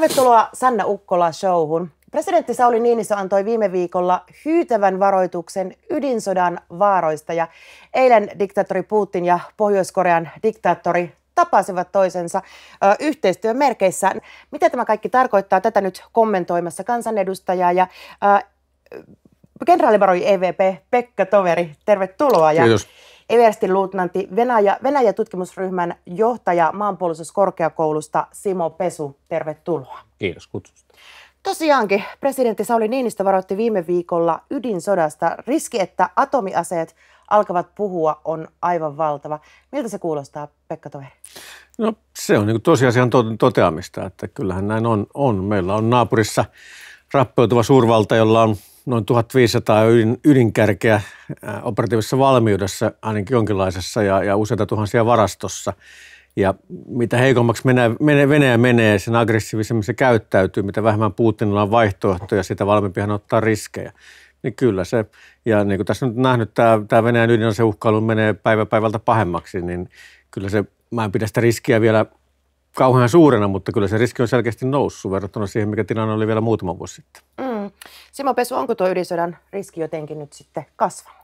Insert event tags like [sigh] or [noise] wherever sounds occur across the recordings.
tervetuloa Sanna Ukkola showhun. Presidentti Sauli Niinistö antoi viime viikolla hyytävän varoituksen ydinsodan vaaroista ja eilen diktaattori Putin ja Pohjois-Korean diktaattori tapasivat toisensa ö, yhteistyön merkeissä. Mitä tämä kaikki tarkoittaa? Tätä nyt kommentoimassa kansanedustajaa ja ö, kenraalivaroi EVP Pekka Toveri, tervetuloa. Ja Kiitos. Everstin luutnantti Venäjä, Venäjä tutkimusryhmän johtaja maanpuolustuskorkeakoulusta Simo Pesu, tervetuloa. Kiitos kutsusta. Tosiaankin presidentti Sauli Niinistö varoitti viime viikolla ydinsodasta. Riski, että atomiaseet alkavat puhua, on aivan valtava. Miltä se kuulostaa, Pekka Toveri? No se on niin tosiasian to- toteamista, että kyllähän näin on, on. Meillä on naapurissa rappeutuva suurvalta, jolla on noin 1500 ydin, ydinkärkeä operatiivisessa valmiudessa, ainakin jonkinlaisessa, ja, ja useita tuhansia varastossa. Ja mitä heikommaksi menee, menee, Venäjä menee, sen aggressiivisemmin se käyttäytyy, mitä vähemmän Putinilla on vaihtoehtoja, sitä valmiimpi hän ottaa riskejä. Niin kyllä se, ja niin kuin tässä on nyt nähnyt, tämä, tämä Venäjän ydinaseuhkailu menee päivä päivältä pahemmaksi, niin kyllä se, mä en pidä sitä riskiä vielä kauhean suurena, mutta kyllä se riski on selkeästi noussut verrattuna siihen, mikä tilanne oli vielä muutama vuosi sitten. Mm. Simo Pesu, onko tuo ydinsodan riski jotenkin nyt sitten kasvanut?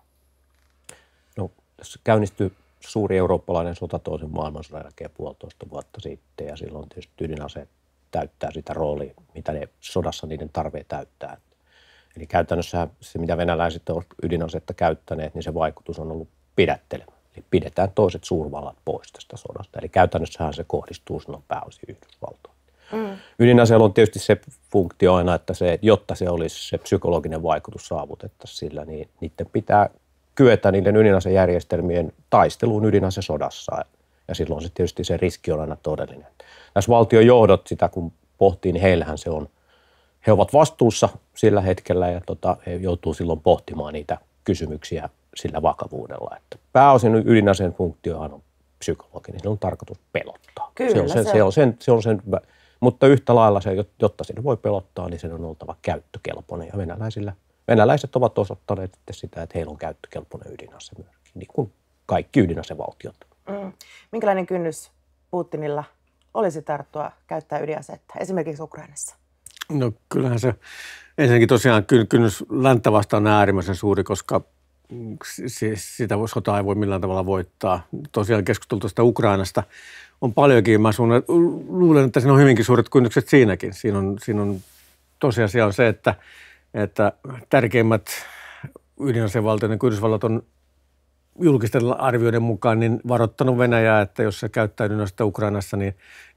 No, tässä käynnistyi suuri eurooppalainen sota toisen maailmansodan jälkeen puolitoista vuotta sitten ja silloin tietysti ydinaseet täyttää sitä roolia, mitä ne sodassa niiden tarve täyttää. Eli käytännössä se, mitä venäläiset ovat ydinasetta käyttäneet, niin se vaikutus on ollut pidättelemä. Eli pidetään toiset suurvallat pois tästä sodasta. Eli käytännössähän se kohdistuu silloin pääosin Yhdysvaltoihin. Mm. Ydinaseella on tietysti se funktio aina, että, se, jotta se olisi se psykologinen vaikutus saavutettaisiin sillä, niin niiden pitää kyetä niiden ydinasejärjestelmien taisteluun ydinasesodassa. Ja silloin se tietysti se riski on aina todellinen. Näissä valtiojohdot sitä kun pohtii, niin heillähän se on, he ovat vastuussa sillä hetkellä ja tota, he joutuu silloin pohtimaan niitä kysymyksiä sillä vakavuudella. Että pääosin ydinaseen funktiohan on psykologinen, se on tarkoitus pelottaa. Kyllä, se on sen, se se on. on sen, se on sen, mutta yhtä lailla se, jotta sinne voi pelottaa, niin sen on oltava käyttökelpoinen. Ja venäläisillä, venäläiset ovat osoittaneet sitten sitä, että heillä on käyttökelpoinen ydinase myöskin, niin kuin kaikki ydinasevaltiot. Mm. Minkälainen kynnys Putinilla olisi tarttua käyttää ydinasetta, esimerkiksi Ukrainassa? No kyllähän se ensinnäkin tosiaan ky- kynnys länttä vastaan on äärimmäisen suuri, koska si- sitä sotaa ei voi millään tavalla voittaa. Tosiaan keskusteltu tästä Ukrainasta on paljonkin. Mä sun, luulen, että siinä on hyvinkin suuret kynnykset siinäkin. Siinä on, siinä on tosiasia on se, että, että tärkeimmät ydinasevaltioiden niin Yhdysvallat on julkisten arvioiden mukaan niin varoittanut Venäjää, että jos se käyttää ydinasetta Ukrainassa, niin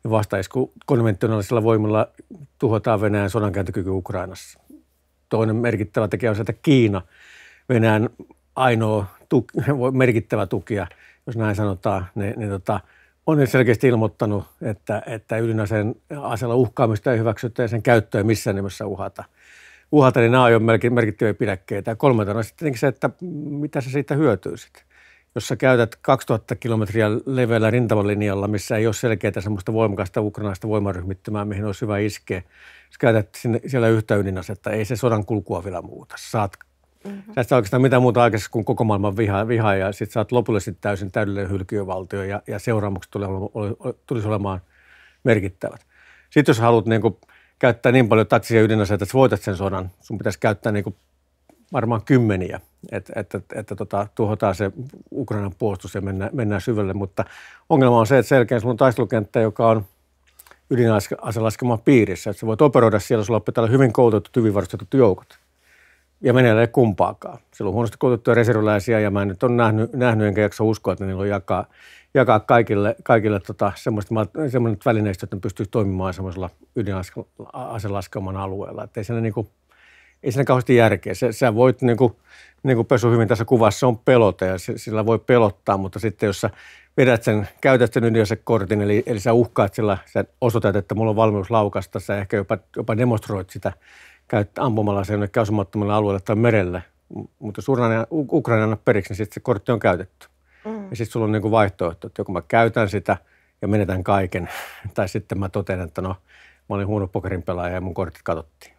vastaisku konventionaalisilla voimilla tuhotaan Venäjän sodankäyntikyky Ukrainassa. Toinen merkittävä tekijä on se, että Kiina, Venäjän ainoa tuki, [laughs] merkittävä tukija, jos näin sanotaan, niin, niin tota, on nyt selkeästi ilmoittanut, että, että ydinaseen aseella uhkaamista ei hyväksytä ja sen käyttöä missään nimessä uhata. Uhata, niin nämä on jo merki- merkittäviä pidäkkeitä. Ja kolmantena on sitten se, että mitä sä siitä hyötyisit. Jos sä käytät 2000 kilometriä leveällä rintamalinjalla, missä ei ole selkeää semmoista voimakasta ukrainaista voimaryhmittymää, mihin olisi hyvä iskeä. Jos käytät sinne, siellä yhtä ydinasetta, ei se sodan kulkua vielä muuta. Saat Mm-hmm. Sä et saa oikeastaan mitään muuta aikaisemmin kuin koko maailman viha, viha ja sitten sä oot lopullisesti täysin täydellinen hylkiövaltio ja, ja seuraamukset tuli, tulisi olemaan merkittävät. Sitten jos haluat niin kuin, käyttää niin paljon taktisia ydinaseita, että voitat sen sodan, sun pitäisi käyttää niin kuin, varmaan kymmeniä, että, että, että, että tota, tuhotaan se Ukrainan puolustus ja mennään, mennään syvälle, mutta ongelma on se, että selkeä sulla on taistelukenttä, joka on ydinaselaskelman piirissä, että sä voit operoida siellä, sulla pitää olla hyvin koulutettu, hyvin varustetut joukot. Ja Venäjällä ei kumpaakaan. Siellä on huonosti koulutettuja reserviläisiä ja mä en nyt ole nähnyt, nähnyt enkä jaksa uskoa, että niillä on jakaa, jakaa kaikille, kaikille tota, semmoinen välineistö, että ne pystyy toimimaan semmoisella ydinaselaskelman alueella. Että ei siinä, niin kuin, ei siinä kauheasti järkeä. Se, sä voit, niin kuin, niin kuin Pesu hyvin tässä kuvassa, on pelota ja sillä voi pelottaa, mutta sitten jos sä vedät sen, käytät sen ydinasekortin, eli, eli sä uhkaat sillä, sä osoitat, että mulla on valmius laukasta, sä ehkä jopa, jopa demonstroit sitä käyttää ampumalla se jonnekin asumattomalle alueelle tai merelle. Mutta jos Ukraina anna periksi, niin sitten se kortti on käytetty. Mm. Ja sitten sulla on niinku vaihtoehto, että joko mä käytän sitä ja menetän kaiken, [laughs] tai sitten mä totean, että no, mä olin huono pokerin pelaaja ja mun kortit katsottiin.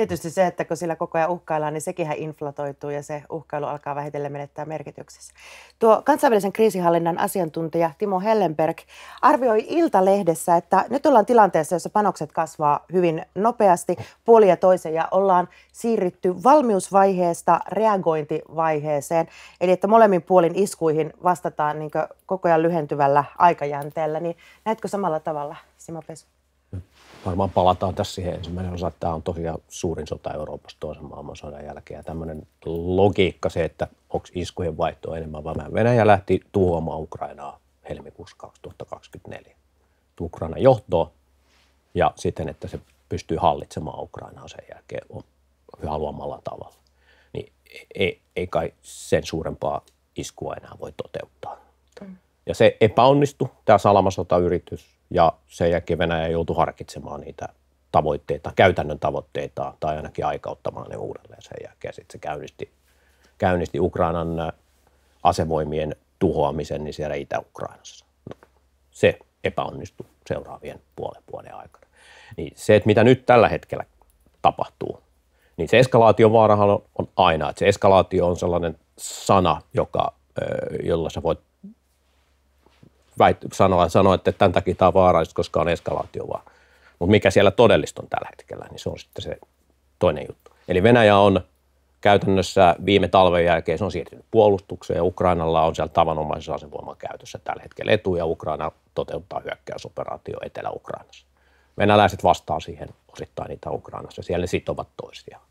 Tietysti se, että kun sillä koko ajan uhkaillaan, niin sekin inflatoituu ja se uhkailu alkaa vähitellen menettää merkityksessä. Tuo kansainvälisen kriisihallinnan asiantuntija Timo Hellenberg arvioi Ilta-lehdessä, että nyt ollaan tilanteessa, jossa panokset kasvaa hyvin nopeasti puoli ja toisen ja ollaan siirrytty valmiusvaiheesta reagointivaiheeseen. Eli että molemmin puolin iskuihin vastataan niin koko ajan lyhentyvällä aikajänteellä. Niin näetkö samalla tavalla, Simo Pesu? Varmaan palataan tässä siihen ensimmäinen osa, että tämä on tosiaan suurin sota Euroopassa toisen maailmansodan jälkeen. Ja tämmöinen logiikka se, että onko iskujen vaihto enemmän vai Venäjä lähti tuhoamaan Ukrainaa helmikuussa 2024. Ukraina johtoa ja sitten, että se pystyy hallitsemaan Ukrainaa sen jälkeen haluamalla tavalla. Niin ei, ei kai sen suurempaa iskua enää voi toteuttaa. Mm. Ja se epäonnistui, tämä salamasotayritys, ja sen jälkeen Venäjä joutui harkitsemaan niitä tavoitteita, käytännön tavoitteita tai ainakin aikauttamaan ne uudelleen sen jälkeen. Sitten se käynnisti, käynnisti Ukrainan asevoimien tuhoamisen niin siellä Itä-Ukrainassa. No, se epäonnistui seuraavien puolen vuoden aikana. Niin se, että mitä nyt tällä hetkellä tapahtuu, niin se eskalaation vaarahan on, on aina. Että se eskalaatio on sellainen sana, joka, jolla sä voit väit, sanoa, sanoa, että tämän takia tämä on vaarallista, koska on eskalaatio vaan. Mutta mikä siellä todellista on tällä hetkellä, niin se on sitten se toinen juttu. Eli Venäjä on käytännössä viime talven jälkeen se on siirtynyt puolustukseen ja Ukrainalla on siellä tavanomaisessa asevoiman käytössä tällä hetkellä etu ja Ukraina toteuttaa hyökkäysoperaatio Etelä-Ukrainassa. Venäläiset vastaa siihen osittain niitä Ukrainassa, siellä ne sitovat toisiaan.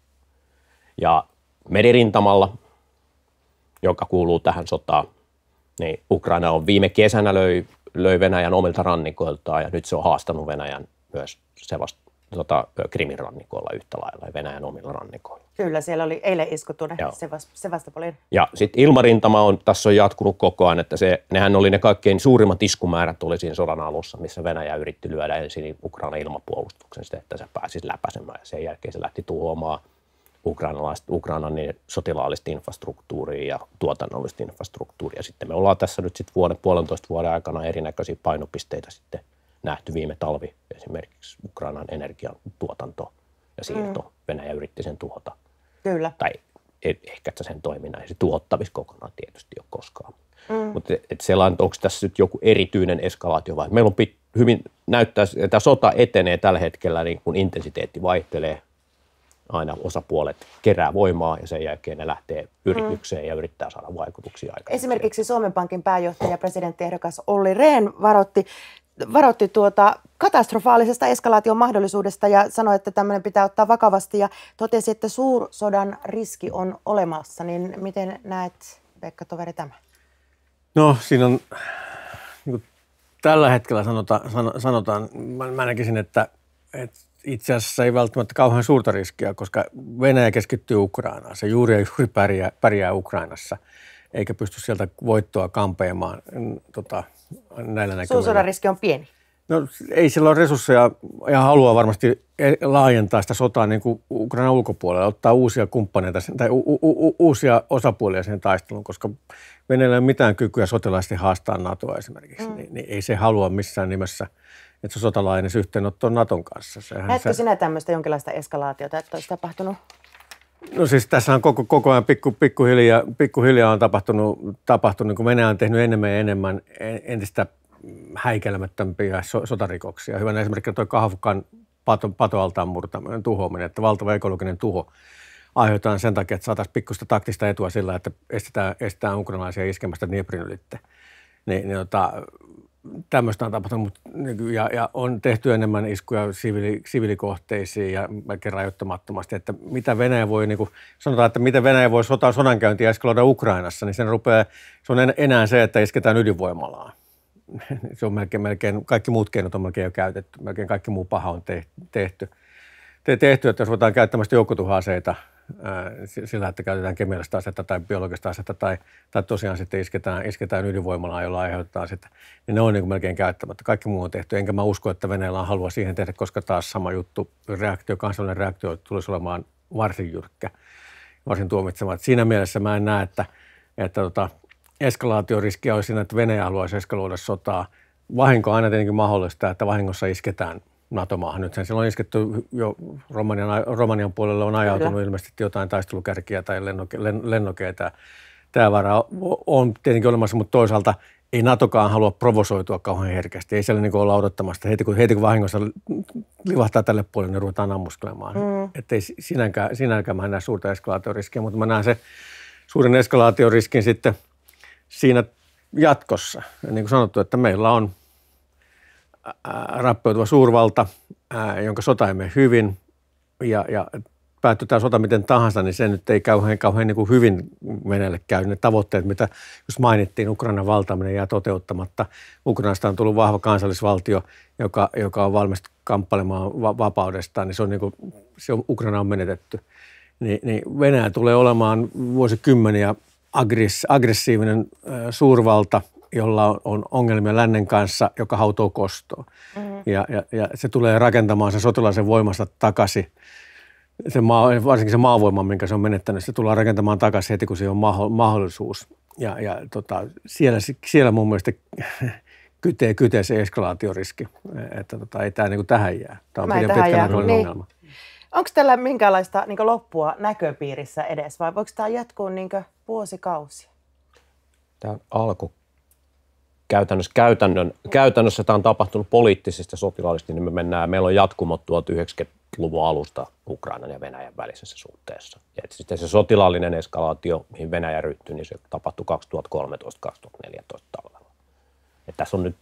Ja meririntamalla, joka kuuluu tähän sotaan, niin Ukraina on viime kesänä löi, löi Venäjän omilta rannikoiltaan ja nyt se on haastanut Venäjän myös Sevast, tota, Krimin rannikoilla yhtä lailla ja Venäjän omilla rannikoilla. Kyllä, siellä oli eilen isku tuonne Sevastopolin. Ja sitten ilmarintama on, tässä on jatkunut koko ajan, että se, nehän oli ne kaikkein suurimmat iskumäärät oli siinä sodan alussa, missä Venäjä yritti lyödä ensin Ukraina ilmapuolustuksen että se pääsisi läpäisemään ja sen jälkeen se lähti tuhoamaan Ukrainan niin sotilaallista infrastruktuuria ja tuotannollista infrastruktuuria. Sitten me ollaan tässä nyt sitten vuoden, puolentoista vuoden aikana erinäköisiä painopisteitä sitten nähty viime talvi, esimerkiksi Ukrainan energian tuotanto ja siirto. Mm. Venäjä yritti sen tuhota. Kyllä. Tai ehkä sen toiminnan, ei se tuottavissa kokonaan tietysti ole koskaan. Mm. Mutta et, sellainen, onko tässä nyt joku erityinen eskalaatio vai meillä on pit, hyvin näyttää, että sota etenee tällä hetkellä, niin kun intensiteetti vaihtelee, aina osapuolet kerää voimaa ja sen jälkeen ne lähtee yritykseen mm. ja yrittää saada vaikutuksia aikaan. Esimerkiksi Suomen Pankin pääjohtaja presidenttiehdokas Olli Rehn varoitti, varoitti tuota katastrofaalisesta eskalaation mahdollisuudesta ja sanoi, että tämmöinen pitää ottaa vakavasti ja totesi, että suursodan riski on olemassa. Niin miten näet, Pekka Toveri, tämä? No siinä on, niin tällä hetkellä sanota, sanotaan, mä, mä näkisin, että, että itse asiassa ei välttämättä kauhean suurta riskiä, koska Venäjä keskittyy Ukrainaan. Se juuri ja juuri pärjää, pärjää Ukrainassa, eikä pysty sieltä voittoa kampeamaan mm, tota, näillä näkymillä. Suursodan riski on pieni. No ei sillä ole resursseja ja haluaa varmasti e, laajentaa sitä sotaa niin kuin Ukrainan ulkopuolella, ottaa uusia kumppaneita tai u- u- u- uusia osapuolia sen taisteluun, koska Venäjällä ei ole mitään kykyä sotilaisesti haastaa NATOa esimerkiksi, mm. niin, niin ei se halua missään nimessä – että se sotalainen yhteenotto on Naton kanssa. Sehän Näetkö se... sinä tämmöistä jonkinlaista eskalaatiota, että olisi tapahtunut? No siis tässä on koko, koko ajan pikku, pikkuhiljaa, pikkuhiljaa on tapahtunut, tapahtunut, kun Venäjä on tehnyt enemmän ja enemmän entistä häikelmättömpiä so, sotarikoksia. Hyvänä esimerkiksi tuo Kahvukan pato, patoaltaan murtaminen, tuhoaminen, että valtava ekologinen tuho aiheutetaan sen takia, että saataisiin pikkusta taktista etua sillä, että estetään, estetään ukrainalaisia iskemästä Dnieprin ylitte. Niin, niin tota, tämmöistä on tapahtunut ja, ja on tehty enemmän iskuja siviili, siviilikohteisiin ja melkein rajoittamattomasti, että mitä Venäjä voi, niin kuin sanotaan, että miten Venäjä voi sotaa sodankäyntiä eskaloida Ukrainassa, niin sen rupeaa, se on enää se, että isketään ydinvoimalaa. [laughs] Se on melkein, melkein, kaikki muut keinot on melkein jo käytetty, melkein kaikki muu paha on tehty. Tehty, että jos ruvetaan käyttämään joukkotuhaseita – sillä, että käytetään kemiallista asetta tai biologista asetta tai, tai tosiaan sitten isketään, isketään ydinvoimalaa, jolla aiheuttaa sitä, niin ne on niin melkein käyttämättä. Kaikki muu on tehty, enkä mä usko, että Venäjällä on halua siihen tehdä, koska taas sama juttu, reaktio, kansallinen reaktio tulisi olemaan varsin jyrkkä, varsin tuomitsema. Siinä mielessä mä en näe, että, että tota, eskalaatioriskiä olisi siinä, että Venäjä haluaisi eskaloida sotaa. Vahinko on aina tietenkin mahdollista, että vahingossa isketään NATO-maahan. Nythän siellä on isketty jo Romanian, Romanian puolelle on ajautunut Kyllä. ilmeisesti jotain taistelukärkiä tai lennoke, len, lennokeita. Tämä vara on tietenkin olemassa, mutta toisaalta ei NATOkaan halua provosoitua kauhean herkästi. Ei siellä niin olla odottamasta. Heti kun, heti kun vahingossa livahtaa tälle puolelle, niin ruvetaan ammuskelemaan. Mm. Että ei sinänkään, sinänkään mä näe suurta eskalaatioriskiä, mutta mä näen se suuren eskalaatioriskin sitten siinä jatkossa. Ja niin kuin sanottu, että meillä on rappeutuva suurvalta, ää, jonka sota ei mene hyvin ja, ja päättyy tämä sota miten tahansa, niin se nyt ei kauhean, kauhean niin kuin hyvin Venäjälle käy. Ne tavoitteet, mitä jos mainittiin, Ukrainan valtaaminen jää toteuttamatta. Ukrainasta on tullut vahva kansallisvaltio, joka, joka on valmis kamppailemaan va- vapaudestaan, niin se on, niin kuin, se on, Ukraina on menetetty. Ni, niin Venäjä tulee olemaan vuosikymmeniä aggressiivinen suurvalta, jolla on, on ongelmia lännen kanssa, joka hautoo kostoon. Mm-hmm. Ja, ja, ja se tulee rakentamaan se sotilaisen voimasta takaisin. Se maa, varsinkin se maavoima, minkä se on menettänyt, se tulee rakentamaan takaisin heti, kun se on mahdollisuus. Ja, ja tota, siellä, siellä mun mielestä [laughs] kytee, kytee se eskalaatioriski, että tota, ei tämä niin tähän jää. Tämä on pitkän aikainen niin. ongelma. Onko tällä minkälaista niin loppua näköpiirissä edes vai voiko tämä jatkuu niin vuosikausia? Tämä alku käytännössä, käytännön, käytännössä tämä on tapahtunut poliittisesti ja sotilaallisesti, niin me mennään, meillä on jatkumot 1990-luvun alusta Ukrainan ja Venäjän välisessä suhteessa. Ja sitten se sotilaallinen eskalaatio, mihin Venäjä ryhtyi, niin se tapahtui 2013-2014 talvella. Ja tässä on nyt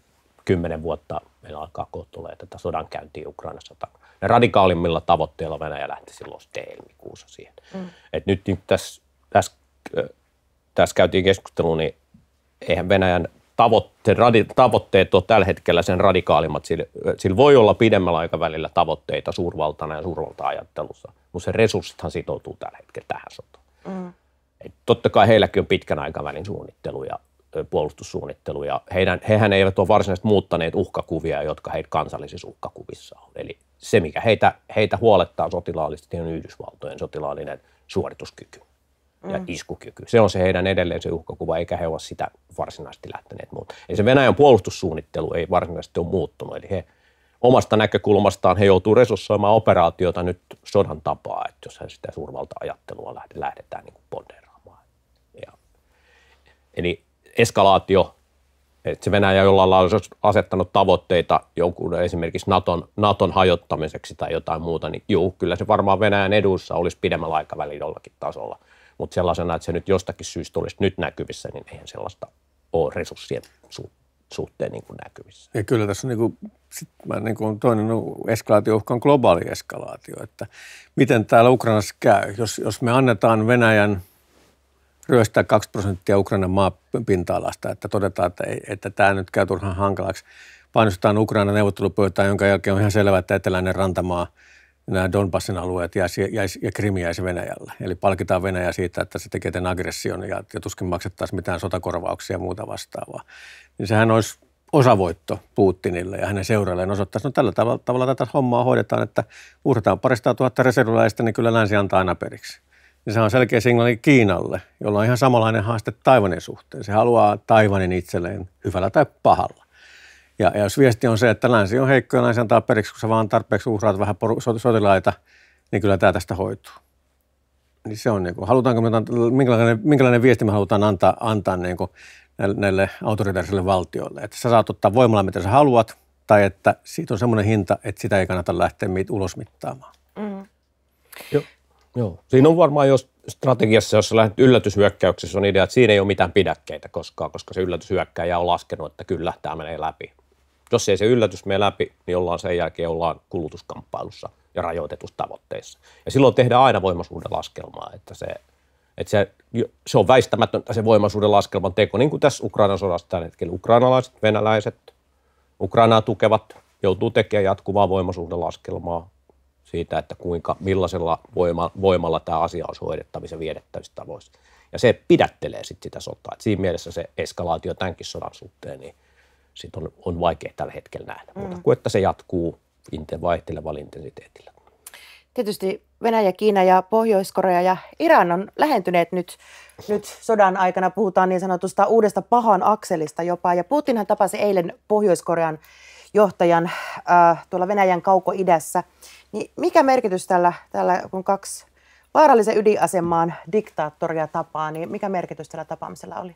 kymmenen vuotta, meillä alkaa kohtuulla tätä sodan käyntiä Ukrainassa. Ne radikaalimmilla tavoitteilla Venäjä lähti silloin helmikuussa siihen. Mm. Et nyt niin tässä, tässä, tässä käytiin keskustelua, niin eihän Venäjän tavoitteet, tavoitteet ole tällä hetkellä sen radikaalimmat. Sillä, sillä voi olla pidemmällä aikavälillä tavoitteita suurvaltana ja suurvalta-ajattelussa, mutta se resurssithan sitoutuu tällä hetkellä tähän sotaan. Mm. Et totta kai heilläkin on pitkän aikavälin suunnittelu ja puolustussuunnittelu, ja heidän, hehän eivät ole varsinaisesti muuttaneet uhkakuvia, jotka heitä kansallisissa uhkakuvissa on. Eli se, mikä heitä, heitä huolettaa sotilaallisesti, on Yhdysvaltojen sotilaallinen suorituskyky ja mm. iskukyky. Se on se heidän edelleen se uhkakuva, eikä he ole sitä varsinaisesti lähteneet muuta. Eli se Venäjän puolustussuunnittelu ei varsinaisesti ole muuttunut, eli he omasta näkökulmastaan he joutuu resurssoimaan operaatiota nyt sodan tapaa, että jos he sitä suurvalta-ajattelua lähdetään niin ponderaamaan. Ja, eli eskalaatio, että se Venäjä jollain lailla olisi asettanut tavoitteita jonkun esimerkiksi Naton, Naton hajottamiseksi tai jotain muuta, niin juu, kyllä se varmaan Venäjän edussa olisi pidemmällä aikavälillä jollakin tasolla – mutta sellaisena, että se nyt jostakin syystä olisi nyt näkyvissä, niin eihän sellaista ole resurssien su- suhteen niin kuin näkyvissä. Ja kyllä tässä on niin kuin, sit mä niin kuin toinen eskalaatiouhka on globaali eskalaatio, että miten täällä Ukrainassa käy, jos, jos me annetaan Venäjän ryöstää 2 prosenttia Ukrainan maapinta-alasta, että todetaan, että, että tämä nyt käy turhan hankalaksi. Painostetaan Ukraina neuvottelupöytään, jonka jälkeen on ihan selvää, että eteläinen rantamaa – nämä Donbassin alueet jäisi, jäisi, ja Krimi jäisi Venäjällä. Eli palkitaan Venäjä siitä, että se tekee tämän aggression ja, ja tuskin maksettaisiin mitään sotakorvauksia ja muuta vastaavaa. Niin sehän olisi osavoitto Putinille ja hänen seurailleen osoittaisi, no tällä tavalla, tavalla tätä hommaa hoidetaan, että uhrataan parista tuhatta reserviläistä, niin kyllä länsi antaa aina periksi. Ja se on selkeä signaali Kiinalle, jolla on ihan samanlainen haaste Taivanin suhteen. Se haluaa Taivanin itselleen hyvällä tai pahalla. Ja, ja jos viesti on se, että länsi on heikko ja länsi antaa periksi, kun sä vaan tarpeeksi uhraat vähän sotilaita, niin kyllä tämä tästä hoituu. Niin se on niin kuin, halutaanko me, minkälainen, minkälainen viesti me halutaan antaa, antaa niin kuin näille, näille autoritaarisille valtioille. Että sä saat ottaa voimalla, mitä sä haluat, tai että siitä on semmoinen hinta, että sitä ei kannata lähteä ulos mittaamaan. Mm. Joo. Joo. Siinä on varmaan jos strategiassa, jos lähdet yllätyshyökkäyksessä, on idea, että siinä ei ole mitään pidäkkeitä koskaan, koska se yllätyshyökkäjä on laskenut, että kyllä tämä menee läpi jos ei se yllätys mene läpi, niin ollaan sen jälkeen ollaan kulutuskamppailussa ja rajoitetussa tavoitteissa. Ja silloin tehdään aina voimasuuden laskelmaa, että se, että se, se on väistämätöntä se voimasuuden laskelman teko, niin kuin tässä Ukrainan sodassa tällä hetkellä. Ukrainalaiset, venäläiset, Ukrainaa tukevat joutuu tekemään jatkuvaa voimasuuden laskelmaa siitä, että kuinka, millaisella voima, voimalla tämä asia on hoidettavissa ja viedettävissä tavoissa. Ja se pidättelee sitten sitä sotaa. Et siinä mielessä se eskalaatio tämänkin sodan suhteen, niin – sit on, on vaikea tällä hetkellä nähdä, mm. mutta kuin että se jatkuu vaihtelevalla intensiteetillä. Tietysti Venäjä, Kiina ja Pohjois-Korea ja Iran on lähentyneet nyt, nyt sodan aikana. Puhutaan niin sanotusta uudesta pahan akselista jopa. Ja Putinhan tapasi eilen Pohjois-Korean johtajan äh, tuolla Venäjän kauko-idässä. Niin mikä merkitys tällä, tällä, kun kaksi vaarallisen ydinasemaan diktaattoria tapaa, niin mikä merkitys tällä tapaamisella oli?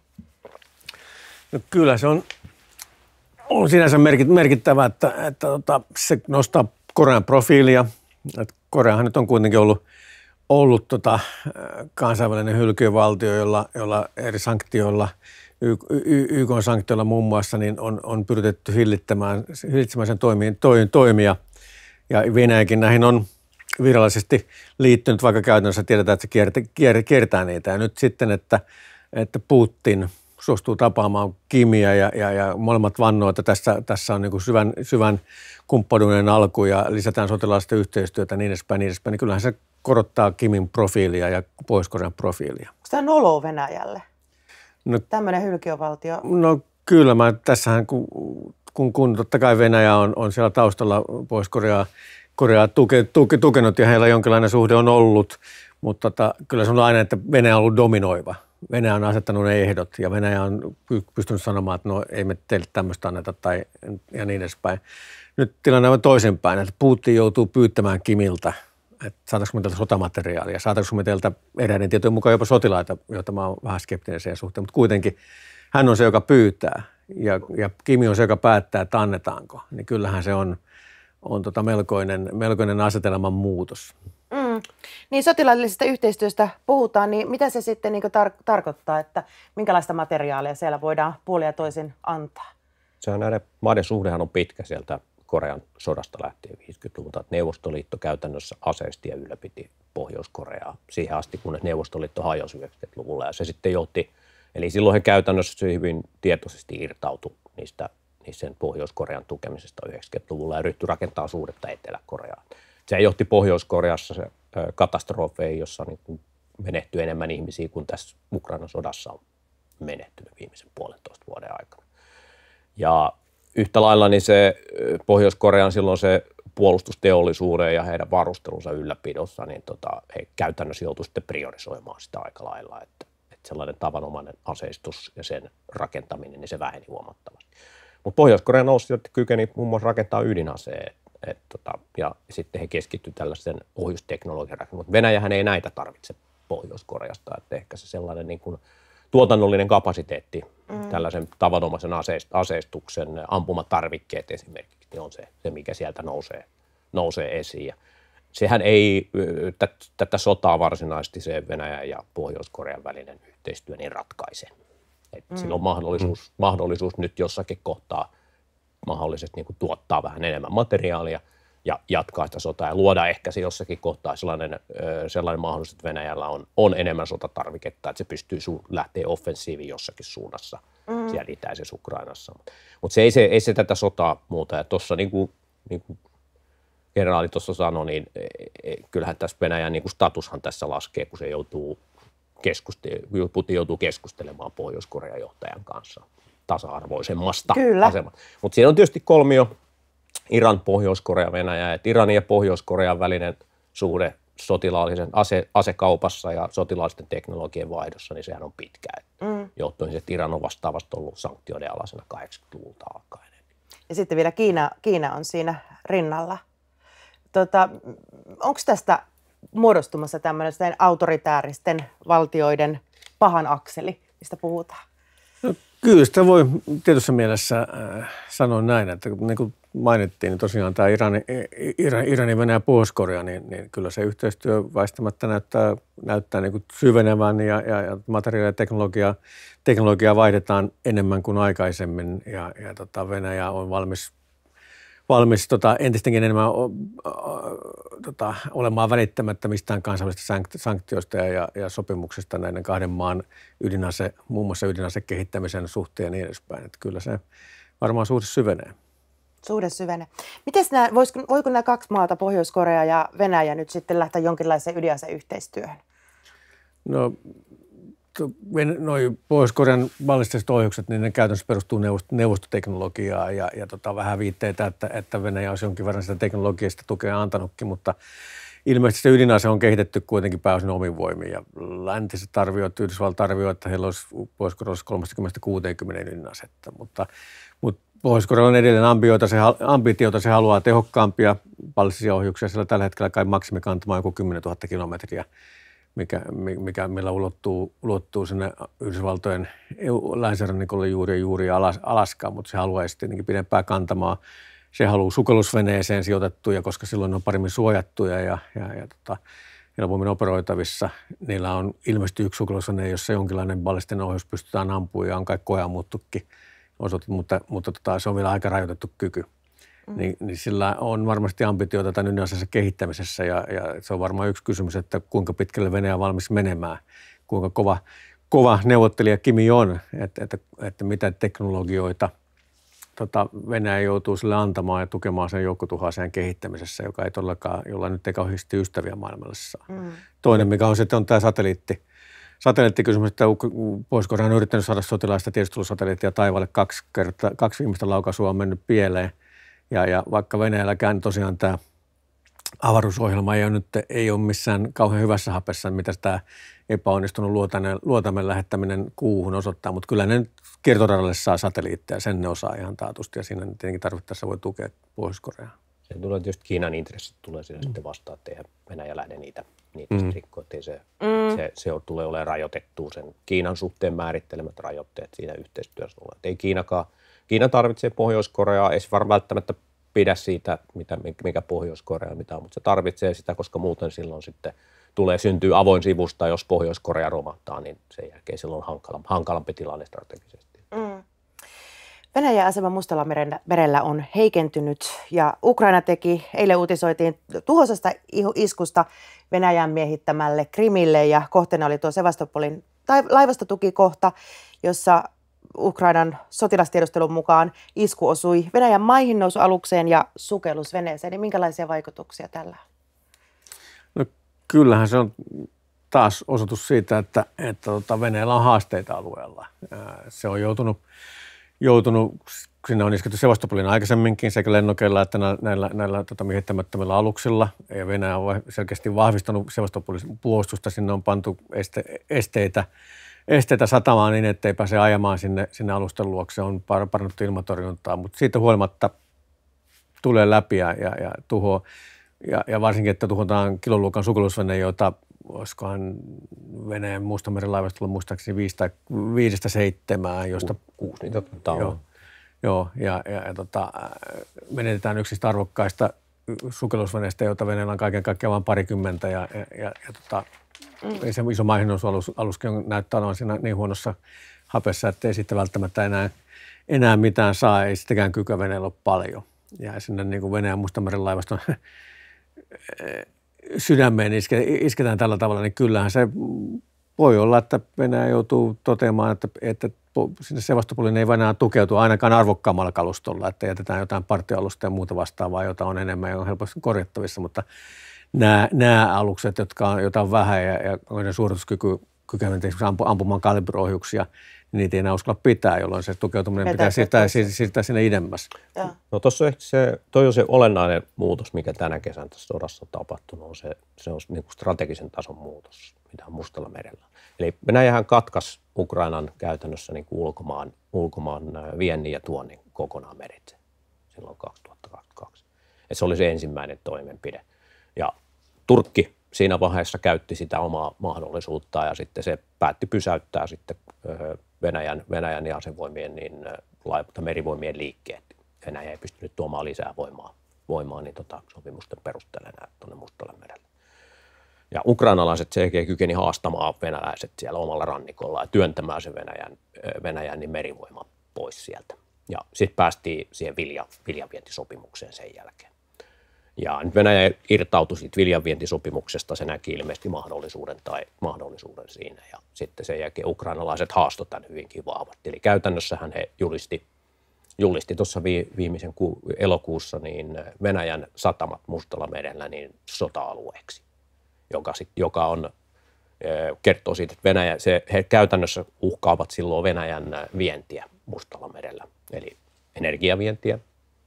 No kyllä se on, on sinänsä merkittävä, että, että, että tota, se nostaa Korean profiilia. Että Koreahan nyt on kuitenkin ollut, ollut tota, kansainvälinen hylkyvaltio, jolla, jolla eri sanktioilla – YK-sanktioilla muun muassa niin on, on pyritetty hillittämään, hillitsemään sen toimia, toimia. Ja Venäjäkin näihin on virallisesti liittynyt, vaikka käytännössä tiedetään, että se kiertää, kiertää niitä. Ja nyt sitten, että, että Putin suostuu tapaamaan Kimiä ja, ja, ja molemmat vannoo, että tässä, tässä on niin kuin syvän, syvän kumppanuuden alku ja lisätään sotilaallista yhteistyötä niin edespäin, niin edespäin, niin kyllähän se korottaa Kimin profiilia ja Pohjois-Korean profiilia. Onko tämä nolo Venäjälle? No, Tämmöinen hylkiövaltio. No kyllä, mä tässähän kun, kun, kun totta kai Venäjä on, on siellä taustalla Pohjois-Koreaa Koreaa tuke, tuke, tukenut ja heillä jonkinlainen suhde on ollut, mutta tota, kyllä se on aina, että Venäjä on ollut dominoiva. Venäjä on asettanut ne ehdot ja Venäjä on pystynyt sanomaan, että no ei me teille tämmöistä anneta tai ja niin edespäin. Nyt tilanne on toisinpäin, että Putin joutuu pyytämään Kimiltä, että saataisiinko me teiltä sotamateriaalia, saataisiinko me teiltä eräiden tietojen mukaan jopa sotilaita, joita mä oon vähän skeptinen sen suhteen, mutta kuitenkin hän on se, joka pyytää ja, ja Kimi on se, joka päättää, että annetaanko. Niin kyllähän se on, on tota melkoinen, melkoinen asetelman muutos. Niin sotilaallisesta yhteistyöstä puhutaan, niin mitä se sitten niin tar- tarkoittaa, että minkälaista materiaalia siellä voidaan puolia toisin antaa? Se on näiden maiden suhdehan on pitkä sieltä Korean sodasta lähtien 50-luvulta, että Neuvostoliitto käytännössä aseisti ja ylläpiti Pohjois-Koreaa siihen asti, kunnes Neuvostoliitto hajosi 90-luvulla ja se sitten johti, eli silloin he käytännössä hyvin tietoisesti irtautu niistä, niistä sen Pohjois-Korean tukemisesta 90-luvulla ja ryhtyi rakentamaan suhdetta Etelä-Koreaan. Se johti Pohjois-Koreassa se katastrofeihin, jossa niin menehtyi enemmän ihmisiä kuin tässä Ukrainan sodassa on menehtynyt viimeisen puolentoista vuoden aikana. Ja yhtä lailla niin se Pohjois-Korean silloin se puolustusteollisuuden ja heidän varustelunsa ylläpidossa, niin tota, he käytännössä joutuivat sitten priorisoimaan sitä aika lailla, että, että sellainen tavanomainen aseistus ja sen rakentaminen, niin se väheni huomattavasti. Mutta Pohjois-Korea nousi, että kykeni muun muassa rakentaa ydinaseen, et, tota, ja sitten he keskittyivät tällaisen ohjusteknologian rakentamiseen. Mutta Venäjähän ei näitä tarvitse Pohjois-Koreasta, että ehkä se sellainen niin kuin tuotannollinen kapasiteetti, mm. tällaisen tavanomaisen aseistuksen ampumatarvikkeet esimerkiksi, niin on se, se mikä sieltä nousee, nousee esiin. Ja sehän ei tätä sotaa varsinaisesti se Venäjän ja Pohjois-Korean välinen yhteistyö niin ratkaise. Et mm. Sillä on mahdollisuus, mm. mahdollisuus nyt jossakin kohtaa mahdollisesti niin kuin tuottaa vähän enemmän materiaalia – ja jatkaa sitä sotaa ja luoda ehkä se jossakin kohtaa sellainen, sellainen mahdollisuus, että Venäjällä on, on enemmän sotatarviketta, että se pystyy su- lähteä offensiiviin jossakin suunnassa mm. siellä itäisessä Ukrainassa. Mutta mut se ei, se ei se tätä sotaa muuta. Ja tuossa niin kuin, niin kuin kenraali tuossa sanoi, niin e, e, kyllähän tässä Venäjän niin kuin statushan tässä laskee, kun se joutuu keskuste- Putin joutuu keskustelemaan Pohjois-Korean johtajan kanssa tasa-arvoisemmasta asemasta. Mutta siinä on tietysti kolmio Iran, Pohjois-Korea, Venäjä, että Iranin ja Pohjois-Korean välinen suhde sotilaallisen ase, asekaupassa ja sotilaallisten teknologien vaihdossa, niin sehän on pitkä. Mm. Johtuen että Iran on vastaavasti ollut sanktioiden alasena 80-luvulta alkaen. Ja sitten vielä Kiina, Kiina on siinä rinnalla. Tota, Onko tästä muodostumassa tämmöinen autoritääristen valtioiden pahan akseli, mistä puhutaan? Kyllä sitä voi tietyssä mielessä äh, sanoa näin, että niin kuin mainittiin, niin tosiaan tämä Irani, Iran, Iranin, Venäjä Pohjois-Korea, niin, niin kyllä se yhteistyö väistämättä näyttää, näyttää niin kuin syvenevän ja, ja, ja materiaalia ja teknologiaa, teknologiaa vaihdetaan enemmän kuin aikaisemmin. Ja, ja tota Venäjä on valmis, valmis tota, entistäkin enemmän o, o, tota, olemaan välittämättä mistään kansainvälisistä sanktioista ja, ja, ja sopimuksesta näiden kahden maan ydinase, muun muassa ydinasekehittämisen suhteen ja niin edespäin. Että kyllä se varmaan suhde syvenee. Suhde syvenee. Miten nämä, voisiko, voiko nämä kaksi maata, Pohjois-Korea ja Venäjä, nyt sitten lähteä jonkinlaiseen ydinaseyhteistyöhön? No, noin Pohjois-Korean ballistiset ohjukset, niin ne käytännössä perustuu neuvostoteknologiaan ja, ja tota, vähän viitteitä, että, että Venäjä olisi jonkin verran sitä teknologiasta tukea antanutkin, mutta ilmeisesti se ydinase on kehitetty kuitenkin pääosin omin voimiin ja läntiset arvioit, Yhdysvallat arvioivat, että heillä olisi Pohjois-Koreassa 30-60 ydinasetta, mutta, mutta pohjois on edelleen ambitioita se, ambitioita, se haluaa tehokkaampia ballistisia ohjuksia. Sillä tällä hetkellä kai maksimikantama on joku 10 000 kilometriä, mikä, mikä millä ulottuu, ulottuu sinne Yhdysvaltojen lainsäädännölle juuri ja juuri alas, Alaskaan, mutta se haluaa sitten tietenkin pidempää kantamaa. Se haluaa sukellusveneeseen sijoitettuja, koska silloin ne on paremmin suojattuja ja, ja, ja tota, helpommin operoitavissa. Niillä on ilmeisesti yksi sukellusvene, jossa jonkinlainen ballistinen ohjus pystytään ampumaan ja on kai kojamuuttukin osoitettu, mutta, mutta tota, se on vielä aika rajoitettu kyky. Mm. Niin, niin sillä on varmasti ambitioita tämän ydinaseessa kehittämisessä ja, ja se on varmaan yksi kysymys, että kuinka pitkälle Venäjä on valmis menemään, kuinka kova, kova neuvottelija Kimi on, että, että, että mitä teknologioita tota, Venäjä joutuu sille antamaan ja tukemaan sen joukkotuhaaseen kehittämisessä, joka ei todellakaan, jolla nyt ei kauheasti ystäviä maailmalle saa. Mm. Toinen, mikä on sitten on tämä satelliitti, satelliittikysymys, että pohjois on yrittänyt saada sotilaista tiedustelusatelliittia taivaalle kaksi, kertaa, kaksi viimeistä laukaisua on mennyt pieleen. Ja, ja vaikka Venäjälläkään tosiaan tämä avaruusohjelma ei ole nyt ei ole missään kauhean hyvässä hapessa, mitä tämä epäonnistunut luotamen, luotamen lähettäminen kuuhun osoittaa, mutta kyllä ne kiertoradalle saa satelliitteja, sen ne osaa ihan taatusti ja siinä tietenkin tarvittaessa voi tukea Pohjois-Koreaa. Se tulee tietysti Kiinan intressit tulee siinä mm. sitten vastaan, että eihän Venäjä lähde niitä, niitä mm. rikkoa, että se, mm. se, se, tulee olemaan rajoitettu sen Kiinan suhteen määrittelemät rajoitteet siinä yhteistyössä. Ei Kiinakaan, Kiina tarvitsee Pohjois-Koreaa, ei se varmaan välttämättä pidä siitä, mitä, mikä Pohjois-Korea mitä on, mutta se tarvitsee sitä, koska muuten silloin sitten tulee syntyä avoin sivusta, jos Pohjois-Korea romahtaa, niin sen jälkeen silloin on hankala, hankalampi tilanne strategisesti. Mm. Venäjän asema Mustalla merellä on heikentynyt ja Ukraina teki, eilen uutisoitiin tuhosasta iskusta Venäjän miehittämälle Krimille ja kohteena oli tuo Sevastopolin laivastotukikohta, jossa Ukrainan sotilastiedustelun mukaan isku osui Venäjän maihinnousualukseen ja sukellusveneeseen. Niin minkälaisia vaikutuksia tällä on? No, kyllähän se on taas osoitus siitä, että, että tota Venäjällä on haasteita alueella. Se on joutunut, joutunut sinne on isketty Sevastopolin aikaisemminkin sekä lennokeilla että näillä, näillä, näillä tota, miehittämättömillä aluksilla. Ja Venäjä on selkeästi vahvistanut Sevastopolin puolustusta. Sinne on pantu este, esteitä esteitä satamaan niin, ettei pääse ajamaan sinne, sinne alusten luokse. On parannettu ilmatorjuntaa, mutta siitä huolimatta tulee läpi ja, ja, ja tuho. Ja, ja varsinkin, että tuhotaan kiloluokan sukellusvene, jota olisikohan Venäjän Mustameren laivastolla muistaakseni viistä, viidestä seitsemään, josta... Ku, kuusi niitä joo, joo, joo, ja, ja, ja tota, menetetään yksistä arvokkaista sukellusveneistä, joita Venäjällä on kaiken kaikkiaan vain parikymmentä, ja, ja, ja, ja tota. Ei se iso maihinnoussaluskin näyttää olevan siinä niin huonossa hapessa, että ei sitten välttämättä enää, enää mitään saa, ei sittenkään kykyä ole paljon. Ja sinne niin kuin Venäjän Mustameren laivaston [laughs] sydämeen iske, isketään tällä tavalla, niin kyllähän se voi olla, että Venäjä joutuu toteamaan, että, että sinne Sevastopolin ei enää tukeutua ainakaan arvokkaammalla kalustolla, että jätetään jotain partioalusta ja muuta vastaavaa, jota on enemmän ja on helposti korjattavissa, mutta nämä, nämä alukset, jotka on, joita on vähän ja, ja on suorituskyky kykenevät ampu, ampumaan kalibroihjuksia, niin niitä ei enää uskalla pitää, jolloin se tukeutuminen Petä pitää siirtää, siirtää sinne idemmäs. No tuossa ehkä se, toi on se olennainen muutos, mikä tänä kesänä tässä sodassa on tapahtunut, on se, se on niin kuin strategisen tason muutos, mitä on Mustalla merellä. Eli Venäjähän katkas Ukrainan käytännössä niin kuin ulkomaan, ulkomaan viennin ja tuonnin kokonaan meritse silloin 2022. Et se oli se ensimmäinen toimenpide. Ja Turkki siinä vaiheessa käytti sitä omaa mahdollisuuttaan ja sitten se päätti pysäyttää sitten Venäjän, Venäjän ja asevoimien niin merivoimien liikkeet. Venäjä ei pystynyt tuomaan lisää voimaa, voimaa niin tota, sopimusten perusteella tuonne Mustalle merelle. Ja ukrainalaiset CG kykeni haastamaan venäläiset siellä omalla rannikolla ja työntämään sen Venäjän, Venäjän niin merivoiman pois sieltä. Ja sitten päästiin siihen vilja, viljavientisopimukseen sen jälkeen. Ja nyt Venäjä irtautui siitä viljanvientisopimuksesta, se näki ilmeisesti mahdollisuuden tai mahdollisuuden siinä. Ja sitten sen jälkeen ukrainalaiset haastoivat tämän hyvinkin vahvasti. Eli käytännössähän he julisti, julisti tuossa viimeisen ku, elokuussa niin Venäjän satamat Mustalla merellä niin sota-alueeksi, joka, sit, joka on, kertoo siitä, että Venäjä, se, he käytännössä uhkaavat silloin Venäjän vientiä Mustalla merellä, eli energiavientiä,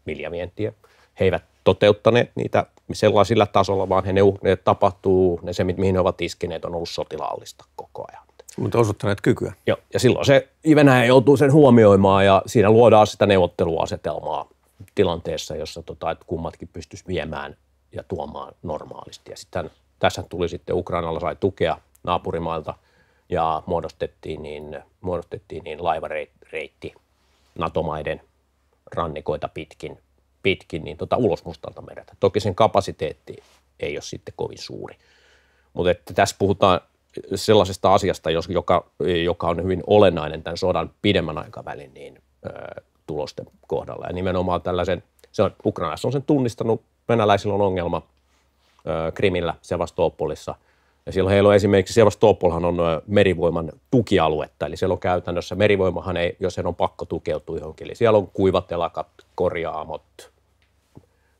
viljavientiä. He eivät toteuttaneet niitä sellaisilla tasolla, vaan he, ne, ne tapahtuu, ne se mihin he ovat iskeneet on ollut sotilaallista koko ajan. Mutta osoittaneet kykyä. Joo, ja silloin se Venäjä joutuu sen huomioimaan ja siinä luodaan sitä neuvotteluasetelmaa tilanteessa, jossa tota, että kummatkin pystyisi viemään ja tuomaan normaalisti. Ja sitten tässä tuli sitten Ukrainalla sai tukea naapurimailta ja muodostettiin niin, muodostettiin niin laivareitti NATO-maiden rannikoita pitkin, pitkin niin tota, ulos Mustalta mereltä. Toki sen kapasiteetti ei ole sitten kovin suuri. Mutta että tässä puhutaan sellaisesta asiasta, joka, joka on hyvin olennainen tämän sodan pidemmän aikavälin niin, ö, tulosten kohdalla. Ja nimenomaan tällaisen, se on, Ukrainassa on sen tunnistanut, venäläisillä on ongelma ö, Krimillä, Sevastopolissa. Ja silloin heillä on esimerkiksi, Sevastopolhan on merivoiman tukialuetta, eli siellä on käytännössä, merivoimahan ei, jos sen on pakko tukeutua johonkin, eli siellä on kuivat telakat, korjaamot,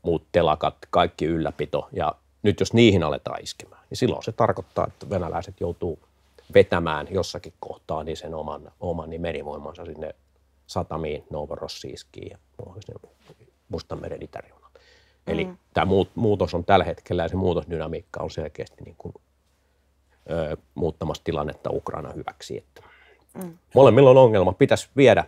muut telakat, kaikki ylläpito, ja nyt jos niihin aletaan iskemään, niin silloin se tarkoittaa, että venäläiset joutuu vetämään jossakin kohtaa niin sen oman, oman niin merivoimansa sinne satamiin, Novorossiskiin ja Mustanmeren itäreunaan. Eli mm. tämä muutos on tällä hetkellä ja se muutosdynamiikka on selkeästi niin kuin, ö, muuttamassa tilannetta Ukraina hyväksi. Että mm. Molemmilla on ongelma. Pitäisi viedä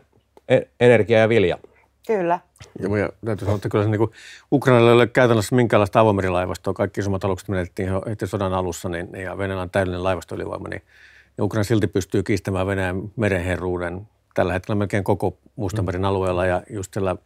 e-, energia ja vilja Kyllä. Ja, ja täytyy sanoa, että kyllä se niin Ukrainalla ei ole käytännössä minkäänlaista avomerilaivastoa. Kaikki isommat alukset menettiin heti sodan alussa, niin, ja Venäjällä on täydellinen laivastoylivoima, niin ja Ukraina silti pystyy kiistämään Venäjän merenherruuden tällä hetkellä melkein koko Mustanmeren alueella ja just siellä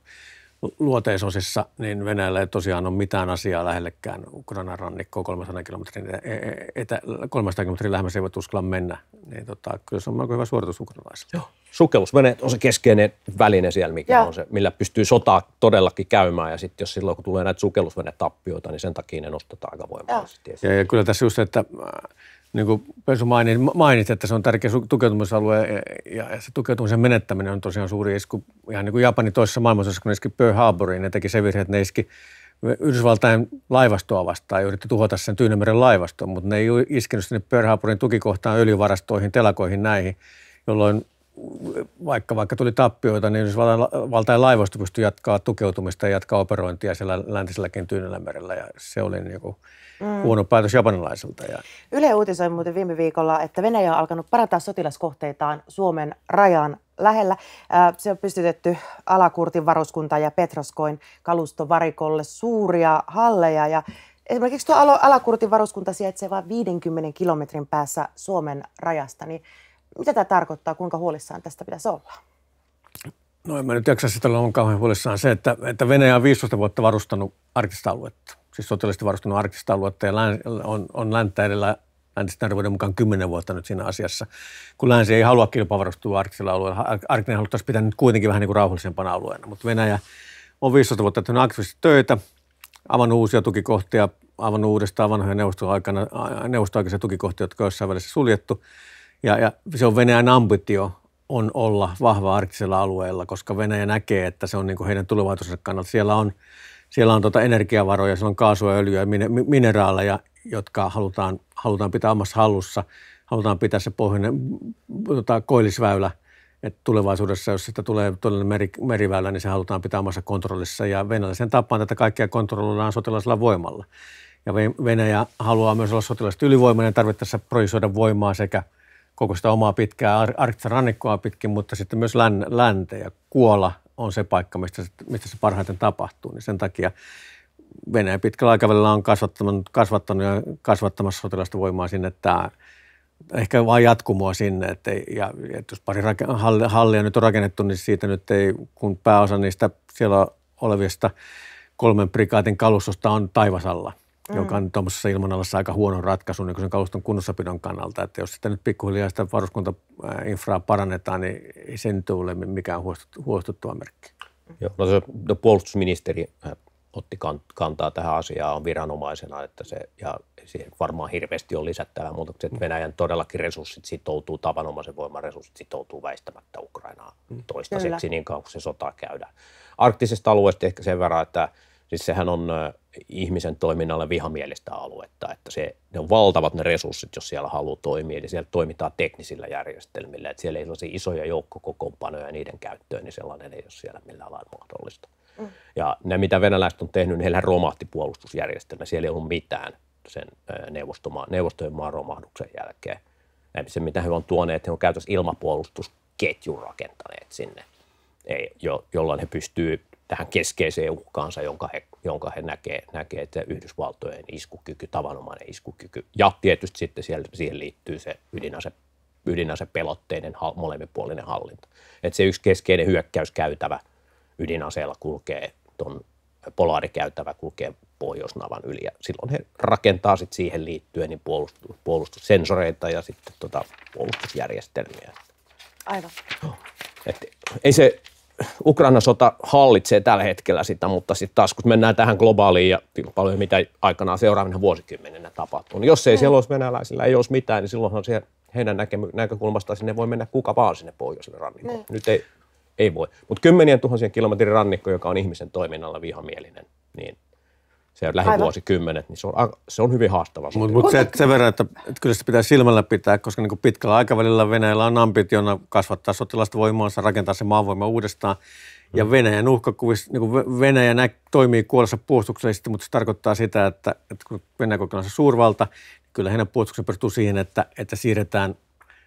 luoteisosissa, niin Venäjällä ei tosiaan ole mitään asiaa lähellekään Ukrainan rannikkoa 300 kilometrin, e- e- etä, 300 kilometrin lähemmäs ei voi uskalla mennä. Niin tota, kyllä se on melko hyvä suoritus ukrainalaisilla. Joo. Sukellusveneet on se keskeinen väline siellä, mikä Joo. on se, millä pystyy sotaa todellakin käymään. Ja sitten jos silloin, kun tulee näitä sukellusvenetappioita, niin sen takia ne nostetaan aika voimallisesti. Ja, ja kyllä tässä just se, että niin kuin Pesu mainitsi, että se on tärkeä tukeutumisalue ja se tukeutumisen menettäminen on tosiaan suuri isku. Ihan niin kuin Japanin toisessa maailmansodassa, kun ne iski Pearl Harboriin, ne teki se virhe, että ne iski Yhdysvaltain laivastoa vastaan ja yritti tuhota sen Tyynemeren laivaston, mutta ne ei iskenyt sinne Pearl Harborin tukikohtaan öljyvarastoihin, telakoihin näihin, jolloin vaikka, vaikka tuli tappioita, niin Yhdysvaltain laivasto pystyi jatkaa tukeutumista ja jatkaa operointia siellä läntiselläkin Tyynelämerellä ja se oli niin kuin mm. huono päätös japanilaisilta. Ja... Yle uutisoi muuten viime viikolla, että Venäjä on alkanut parantaa sotilaskohteitaan Suomen rajan lähellä. Se on pystytetty Alakurtin varuskunta ja Petroskoin kalustovarikolle suuria halleja ja Esimerkiksi tuo Alakurtin varuskunta sijaitsee vain 50 kilometrin päässä Suomen rajasta, niin mitä tämä tarkoittaa, kuinka huolissaan tästä pitäisi olla? No en mä nyt jaksa sitä olla kauhean huolissaan se, että, että Venäjä on 15 vuotta varustanut arktista aluetta siis sotilaisesti varustunut arktista aluetta ja län, on, on länttä edellä läntisten arvoiden mukaan kymmenen vuotta nyt siinä asiassa. Kun länsi ei halua kilpavarustua arktisella alueella, arktinen haluttaisiin pitää nyt kuitenkin vähän niin kuin rauhallisempana alueena, mutta Venäjä on 15 vuotta tehnyt aktiivisesti töitä, avannut uusia tukikohtia, avannut uudestaan vanhoja neuvostoaikaisia tukikohtia, jotka on jossain välissä suljettu. Ja, ja se on Venäjän ambitio on olla vahva arktisella alueella, koska Venäjä näkee, että se on niin kuin heidän tulevaisuudensa kannalta. Siellä on – siellä on tuota energiavaroja, siellä on kaasua, öljyä ja mineraaleja, jotka halutaan, halutaan pitää omassa hallussa. Halutaan pitää se pohjoinen tota, koillisväylä, että tulevaisuudessa, jos sitä tulee todellinen meri, meriväylä, niin se halutaan pitää omassa kontrollissa. Ja venäläisen tapaan tätä kaikkea kontrolloidaan sotilaisella voimalla. Ja Venäjä haluaa myös olla sotilaisesti ylivoimainen tarvittaessa projisoida voimaa sekä koko sitä omaa pitkää arktista rannikkoa pitkin, mutta sitten myös läntä ja Kuola on se paikka, mistä, mistä se parhaiten tapahtuu. Niin sen takia Venäjä pitkällä aikavälillä on kasvattanut, kasvattanut ja kasvattamassa sotilasta voimaa sinne, että ehkä vain jatkumoa sinne, että ja että jos pari hallia nyt on rakennettu, niin siitä nyt ei, kun pääosa niistä siellä olevista kolmen prikaatin kalustosta on taivasalla, mm. joka on tuommoisessa ilmanalassa aika huono ratkaisu niin sen kaluston kunnossapidon kannalta. Että jos sitä nyt pikkuhiljaa sitä varuskuntainfraa parannetaan, niin ei se nyt ole mikään huolestuttava merkki. Joo, no se no puolustusministeri otti kantaa tähän asiaan viranomaisena, että se, ja siihen varmaan hirveästi on lisättävä, mutta että Venäjän todellakin resurssit sitoutuu, tavanomaisen voiman resurssit sitoutuu väistämättä Ukrainaan mm. toistaiseksi Kyllä. niin kauan kuin se sota käydään. Arktisesta alueesta ehkä sen verran, että Siis sehän on ihmisen toiminnalle vihamielistä aluetta, että se, ne on valtavat ne resurssit, jos siellä haluaa toimia, eli siellä toimitaan teknisillä järjestelmillä, että siellä ei sellaisia isoja joukkokokoonpanoja niiden käyttöön, niin sellainen ei ole siellä millään lailla mahdollista. Mm. Ja ne, mitä venäläiset on tehnyt, niin heillä romahti puolustusjärjestelmä, siellä ei ollut mitään sen neuvostojen maan romahduksen jälkeen. se mitä he on tuoneet, he on käytössä ilmapuolustusketjun rakentaneet sinne, ei, jo, jolloin he pystyvät tähän keskeiseen uhkaansa, jonka he, jonka he näkee, näkee, että Yhdysvaltojen iskukyky, tavanomainen iskukyky. Ja tietysti sitten siellä, siihen liittyy se ydinase, ydinasepelotteinen molemminpuolinen hallinta. Että se yksi keskeinen hyökkäyskäytävä ydinaseella kulkee, tuon polaarikäytävä kulkee Pohjoisnavan yli ja silloin he rakentaa sitten siihen liittyen niin puolustus, puolustussensoreita ja sitten tota puolustusjärjestelmiä. Aivan. Et ei se Ukrainan sota hallitsee tällä hetkellä sitä, mutta sitten taas kun mennään tähän globaaliin ja paljon mitä aikanaan seuraavina vuosikymmeninä tapahtuu, niin jos ei mm. siellä olisi venäläisillä, ei olisi mitään, niin silloinhan se heidän näkemy- näkökulmastaan sinne voi mennä kuka vaan sinne pohjoiselle rannikolle. Mm. Nyt ei, ei voi. Mutta kymmenien tuhansien kilometrin rannikko, joka on ihmisen toiminnalla vihamielinen, niin se lähivuosikymmenet, niin se on, se on hyvin haastava. Mutta mut se, sen verran, että, että kyllä se pitää silmällä pitää, koska niin pitkällä aikavälillä Venäjällä on ambitiona kasvattaa sotilasta voimaansa, rakentaa se maanvoima uudestaan. Ja mm. Venäjän uhkakuvissa, niin kuin Venäjä nä, toimii kuolessa puolustuksellisesti, mutta se tarkoittaa sitä, että, että kun Venäjä kokonaan se suurvalta, niin kyllä heidän puolustuksensa perustuu siihen, että, että siirretään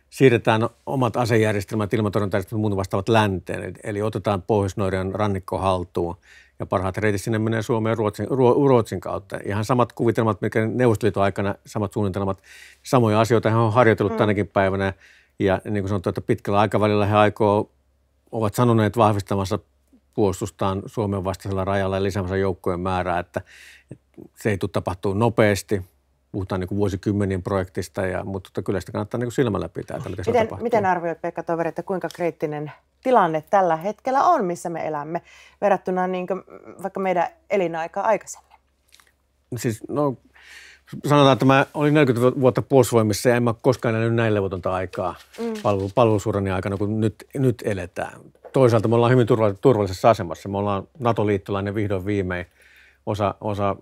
siirretään omat asejärjestelmät, ilmatorjuntajärjestelmät ja muut vastaavat länteen. Eli otetaan pohjois rannikko haltuun ja parhaat reitit sinne menee Suomeen Ruotsin, Ruotsin kautta. Ihan samat kuvitelmat, mikä Neuvostoliiton aikana, samat suunnitelmat, samoja asioita he on harjoitellut mm. tänäkin päivänä. Ja niin kuin sanottu, että pitkällä aikavälillä he aikoo, ovat sanoneet vahvistamassa puolustustaan Suomen vastaisella rajalla ja lisäämässä joukkojen määrää, että, että se ei tule tapahtuu nopeasti, puhutaan niin kuin vuosikymmenien projektista, ja, mutta kyllä sitä kannattaa niin kuin silmällä pitää, että mitä miten, miten arvioit Pekka Toveri, että kuinka kriittinen tilanne tällä hetkellä on, missä me elämme, verrattuna niin kuin vaikka meidän elinaikaa aikaisemmin? Siis, no, sanotaan, että mä olin 40 vuotta puolustusvoimissa ja en mä koskaan nähnyt näin levotonta aikaa mm. palvelu, palvelusurani aikana kuin nyt, nyt eletään. Toisaalta me ollaan hyvin turvallisessa asemassa. Me ollaan NATO-liittolainen vihdoin viimein osa, osa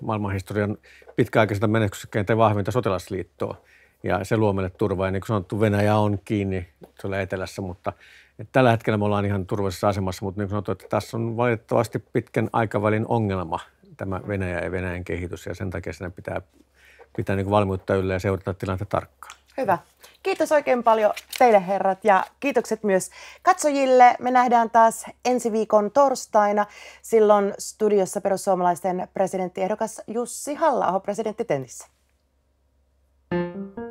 maailmanhistorian pitkäaikaisesta menestyksekkäintä vahvinta sotilasliittoa. Ja se luo meille turvaa. Ja niin kuin sanottu, Venäjä on kiinni siellä etelässä, mutta että tällä hetkellä me ollaan ihan turvallisessa asemassa, mutta niin kuin sanottu, että tässä on valitettavasti pitkän aikavälin ongelma tämä Venäjä ja Venäjän kehitys, ja sen takia sinne pitää, pitää niin valmiutta yllä ja seurata tilannetta tarkkaan. Hyvä. Kiitos oikein paljon teille herrat ja kiitokset myös katsojille. Me nähdään taas ensi viikon torstaina. Silloin studiossa perussuomalaisten presidenttiehdokas Jussi halla presidentti Tentissä. thank you